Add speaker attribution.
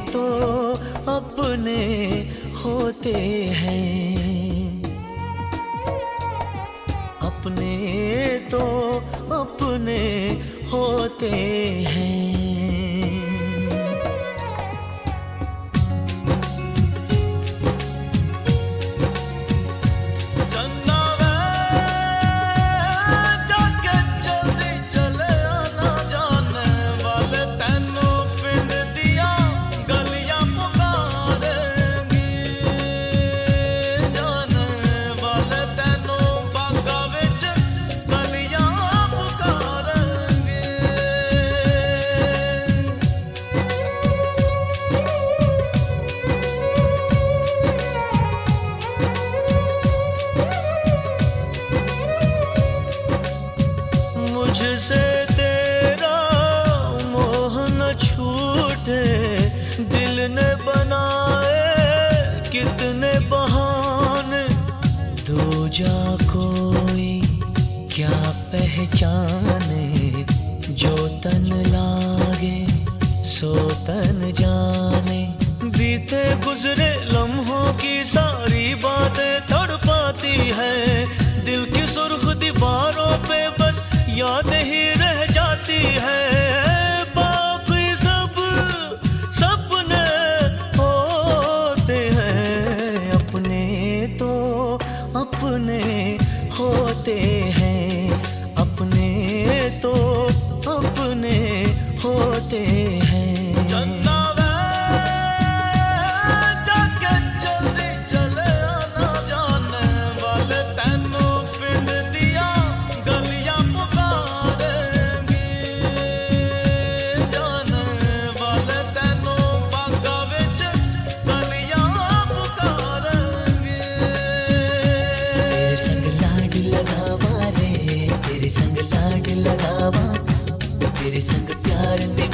Speaker 1: तो अपने होते हैं। अपने तो अपने होते मुझसे तेरा मोह न छूटे। दिल ने बनाए कितने बहाने। दो जा कोई क्या पहचाने। जो तन लागे, सो तन जाने। बीते गुजरे लम्हों की सारी बातें तड़ पाती है। दिल की सुर्ख दीवारों पे बस नहीं रह जाती है। बाकी सब सपने होते हैं। अपने तो अपने होते हैं। अपने तो अपने होते हैं लाड लगावा रे तेरे संग लाग लगावा तेरे संग प्यार दे